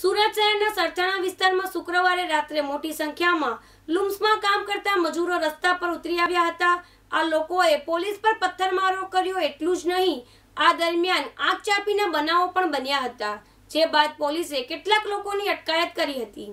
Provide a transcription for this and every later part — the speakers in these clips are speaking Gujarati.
સુરત શહેરના સરથાણા વિસ્તારમાં શુક્રવારે રાત્રે મોટી સંખ્યામાં લુમ્સમાં કામ કરતા મજૂરો રસ્તા પર ઉતરી આવ્યા હતા. આ લોકોએ પોલીસ પર પથ્થરમારો કર્યો એટલું જ નહીં, આ દરમિયાન આગ ચાપીના બનાવો પણ બન્યા હતા, જે બાદ પોલીસે કેટલાક લોકોની અટકાયત કરી હતી.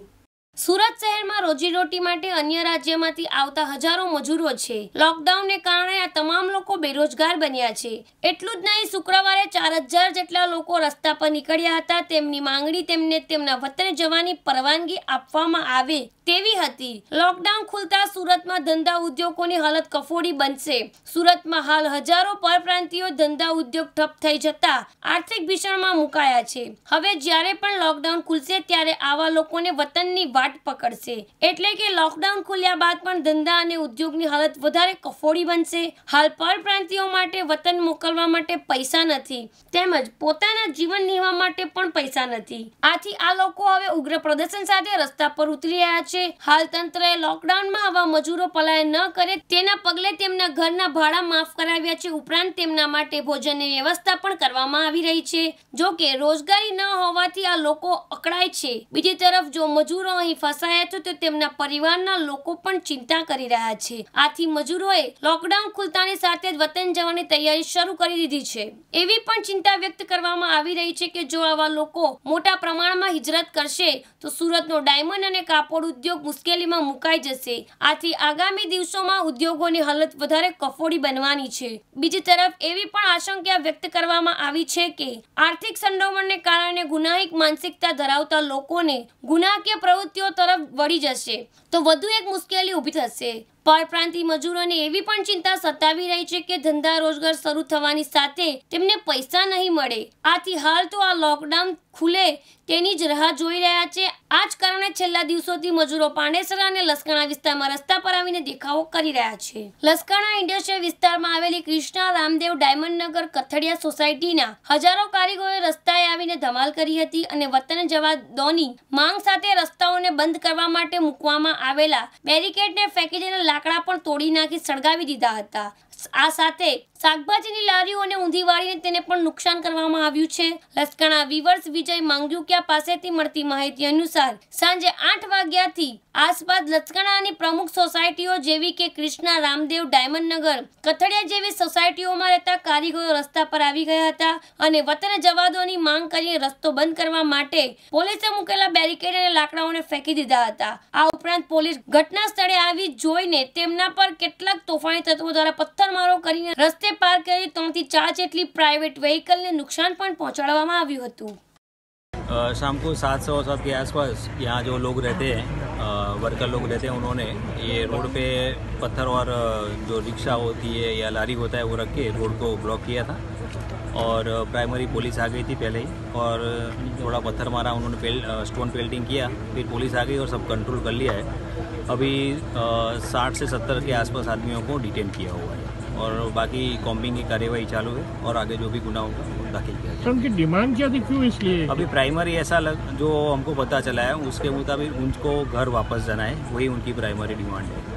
સુરત શહેરમાં રોજીરોટી માટે અન્ય રાજ્યમાંથી આવતા હજારો મજૂરો છે. લોકડાઉનને કારણે આ તમામ લોકો બેરોજગાર બન્યા છે. એટલું જ નહીં, શુક્રવારે ચાર હજાર જેટલા લોકો રસ્તા પર નીકળ્યા હતા. તેમની માંગણી તેમને તેમના વતને જવાની પરવાનગી આપવામાં આવે તેવી હતી. લોકડાઉન ખુલતા સુરતમાં ધંધા ઉદ્યોગોની હાલત કફોડી બનશે. સુરતમાં હાલ હજારો પરપ્રાંતિયો ધંધા ઉદ્યોગ ઠપ થઈ જતા આર્થિક ભીષણમાં મુકાયા છે. હવે જ્યારે પણ લોકડાઉન ખુલશે, ત્યારે આવા લોકોને વતનની વાટ પકડશે. એટલે કે લોકડાઉન ખુલ્યા બાદ પણ ધંધા અને ઉદ્યોગની હાલત વધારે કફોડી બનશે. હાલ પરપ્રાંતિયો માટે વતન મોકલવા માટે પૈસા નથી. તેમજ પોતાના જીવન નિર્વાહ માટે પણ પૈસા નથી. આથી આ લોકો હવે ઉગ્ર પ્રદર્શન સાથે રસ્તા પર ઉતરી રહ્યા છે. હાલ તંત્રએ લોકડાઉનમાં આવા મજૂરો પલાયન ન કરે તેના પગલે તેમના ઘરના ભાડા માફ કરાવ્યા છે ઉપરાંત તેમના માટે ભોજનની વ્યવસ્થા પણ કરવામાં આવી રહી છે. જો કે રોજગારી ન હોવાથી આ લોકો અકળાય છે. બીજી તરફ જો મજૂરો અહીં ફસાયા છે તો તેમના પરિવારના લોકો પણ ચિંતા કરી રહ્યા છે. આથી મજૂરોએ લોકડાઉન ખુલતાની સાથે જ વતન જવાની તૈયારી શરૂ કરી દીધી છે. એવી પણ ચિંતા વ્યક્ત કરવામાં આવી રહી છે કે જો આવા લોકો મોટા પ્રમાણમાં હિજરત કરશે, તો સુરતનો ડાયમંડ અને કાપડ ઉદ્યોગ મુશ્કેલીમાં મુકાઈ જશે. આથી આગામી દિવસોમાં ઉદ્યોગોની હાલત વધારે કફોડી બનવાની છે. બીજી તરફ એવી પણ આશંકા વ્યક્ત કરવામાં આવી છે કે આર્થિક સંડોવણને કારણે ગુનાહિક માનસિકતા ધરાવતા લોકોને ગુનાકીય પ્રવૃત્તિઓ તરફ વળી જશે. તો વધુ એક મુશ્કેલી ઊભી થશે. પરપ્રાંતિ મજૂરોને એવી પણ ચિંતા સતાવી રહી છે કે ધંધા રોજગાર શરૂ થવાની સાથે તેમને પૈસા નહીં મળે. આથી હાલ તો આ લોકડાઉન ખુલે તેની જ રાહ જોઈ રહ્યા છે. આ જ કારણે છેલ્લા દિવસોથી મજૂરો પાંડેસરા અને લસકાણા વિસ્તારમાં રસ્તા પર આવીને દેખાવો કરી રહ્યા છે. લસકાણા ઇન્ડસ્ટ્રીયલ વિસ્તારમાં આવેલી કૃષ્ણા રામદેવ ડાયમંડ નગર કથડિયા સોસાયટીના હજારો કારીગરોએ રસ્તાએ આવીને ધમાલ કરી હતી અને વતન જવા દોની માંગ સાથે રસ્તાઓને બંધ કરવા માટે મૂકવામાં આવેલા બેરિકેડને ફેંકી લાકડા પણ તોડી નાખી સળગાવી દીધા હતા. આ સાથે શાકભાજીની લારીઓ અને ઊંધી વાળીને તેને પણ નુકસાન કરવામાં આવ્યું છે. લસકાણા વિવર્સ વિજય માંગ્યુકિયા પાસેથી મળતી માહિતી અનુસાર સાંજે આઠ વાગ્યાથી આસપાસ લસકાણાની પ્રમુખ સોસાયટીઓ જેવી કે કૃષ્ણા રામદેવ ડાયમંડનગર કથડિયા જેવી સોસાયટીઓમાં રહેતા કારીગરો રસ્તા પર આવી ગયા હતા અને વતન જવાદોની માંગ કરીને રસ્તો બંધ કરવા માટે પોલીસે મૂકેલા બેરિકેડ અને લાકડાઓને ફેંકી દીધા હતા. આ ઉપરાંત પોલીસ ઘટના સ્થળે આવી જોઈને તેમના પર કેટલાક તોફાની તત્વો દ્વારા પથ્થરમારો કરીને રસ્તે પાર કરી ત્રણથી ચાર જેટલી પ્રાઇવેટ વ્હીકલને નુકસાન પણ પહોંચાડવામાં આવ્યું હતું अ, शाम को सात सौ सात के आसपास यहाँ जो लोग रहते हैं अ, वर्कर लोग रहते हैं उन्होंने ये रोड पे पत्थर और अ, जो रिक्शा होती है या लारी होता है वो रख के रोड को ब्लॉक किया था और प्राइमरी पुलिस आ गई थी पहले ही और थोड़ा पत्थर मारा उन्होंने पेल, स्टोन पेल्टिंग किया फिर पुलिस आ गई और सब कंट्रोल कर लिया है। अभी साठ से सत्तर के आसपास आदमियों को डिटेन किया हुआ है और बाकी कॉम्बिंग की कार्यवाही चालू है और आगे जो भी गुना होगा वो दाखिल किया जाएगा। उनकी डिमांड क्या थी? क्यों इसलिए? अभी प्राइमरी ऐसा लग जो हमको पता चला है उसके मुताबिक उनको घर वापस जाना है वही उनकी प्राइमरी डिमांड है।